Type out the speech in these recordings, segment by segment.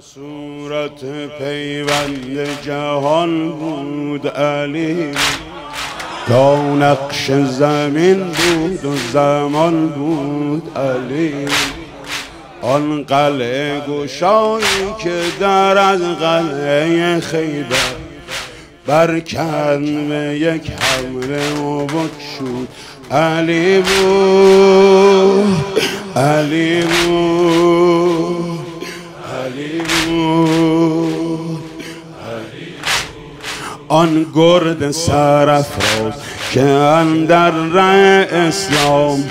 صورت پیوند جهان بود علی. تا نقش زمین بود و زمان بود علی. آن قلعه گشایی که در از قلعه خیبر برکن به یک حمله و بکشود علی بود علی بود. آن گرد سرفراز که اندر ره اسلام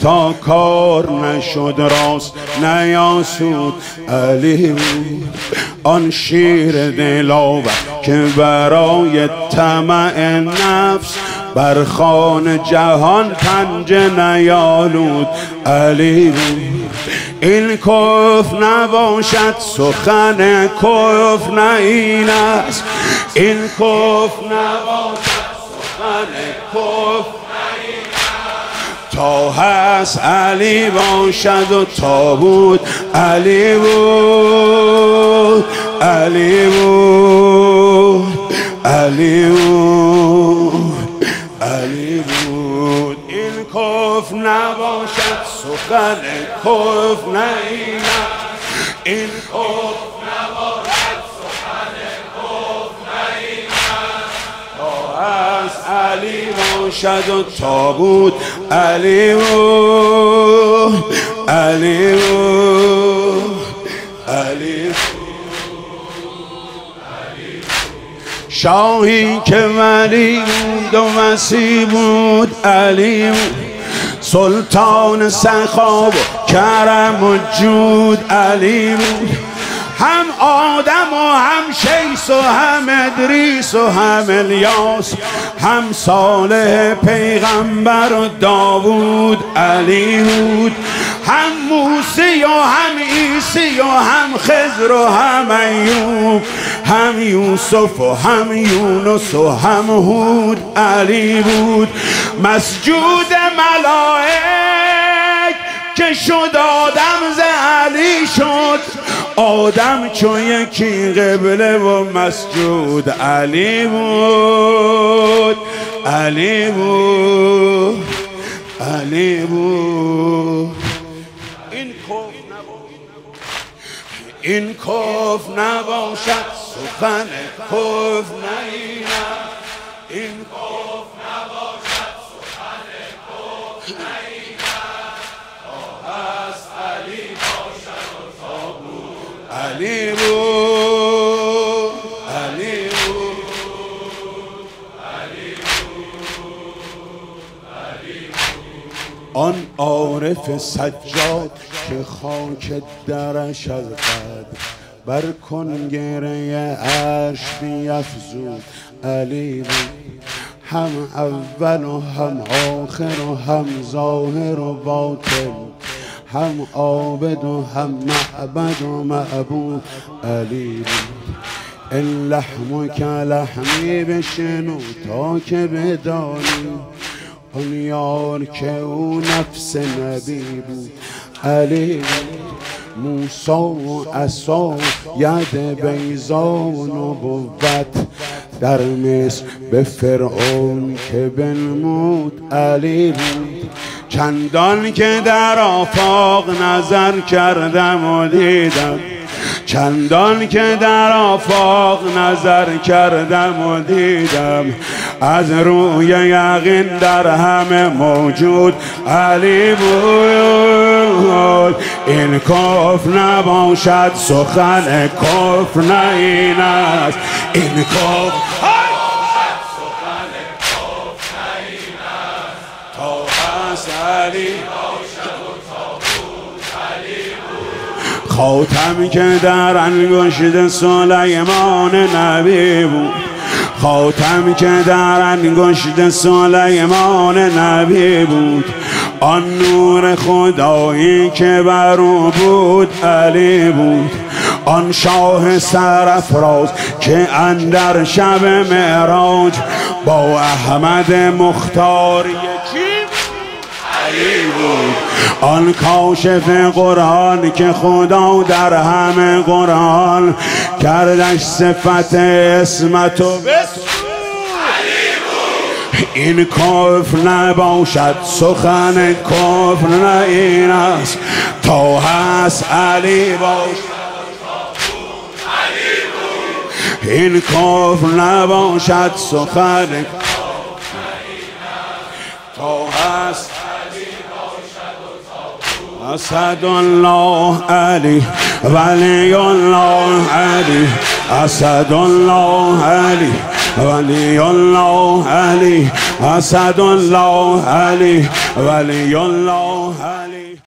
تا کار نشد راست نیاسود علی. آن شیر دلاور که برای طمع نفس بر خان جهان پنجه نیالود. علی این کف نباشد سخن کف نه این است. این کف نباشد سخن کف تا هست علی باشد و تا بود علی بود. علی بود. علی نباشد سخن کف نه این کف از علی باشد و تابوت علی بود علی بود علی شاهی که ولی بود و وسی بود علی بود سلطان سخاب و کرم و جود علی بود. هم آدم و هم شیس و هم ادریس و هم الیاس هم صالح پیغمبر و داوود علی بود. هم موسی و هم عیسی و هم خضر و هم ایوب هم یوسف و هم یونس و هم هود علی بود. مسجود ملائک که شد آدم ز علی شد. آدم چون یکی قبله و مسجود علی بود. علی بود. علی بود. این کف این کف نباشد سخن کف نینا این کف نباشد سخن کف نینا هست علی باشد و تا بود علی بود آن عارف سجاد که خاک درش از قد بر کنگره عرش بیفزود. علی هم اول و هم آخر و هم ظاهر و باطن هم عابد و هم معبد و معبود. علی این لحم که لحمی بشنو تا که بدانی. اون یار که او نفس نبی بود. علی موسا و عصا ید بیزا و نبوت در مصر به فرعون که بنمود. علی بود چندان که در آفاق نظر کردم و دیدم چندان که در آفاق نظر کردم و دیدم از روی یقین در همه موجود علی بود. این کف نباشد سخن کف نه این است. این کف تا هست علی خاتمی که در انگشت سلیمان نبی بود. خاتمی که در انگشت سلیمان نبی بود. آن نور خدایی که بر او بود علی بود. آن شاه سرفراز که اندر شب معراج با احمد مختار یکی علی بود آن کاشف قرآن که خدا در همه قرآن کردش صفت اسمت و این کفر نباشد سخن کفر نه این است. تا هست علی باشد. این کفر نباشد سخن تا هست اسد الله علی ولی الله علی اسد الله علی ولی الله علی اسد الله علی ولی الله علی